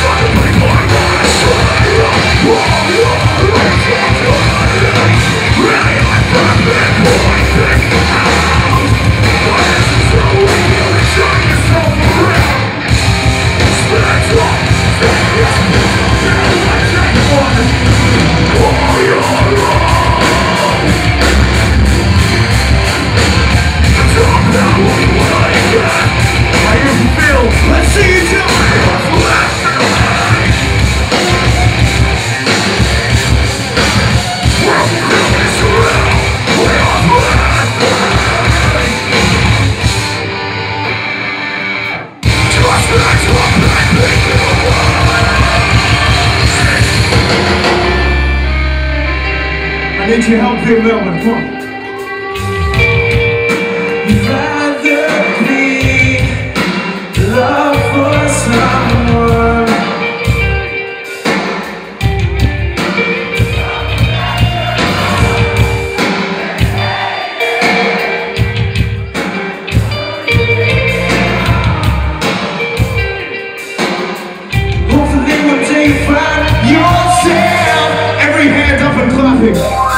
Finally, my need you help here, Melbourne. Come on. Rather. Hopefully one day find yourself. Every hand up and.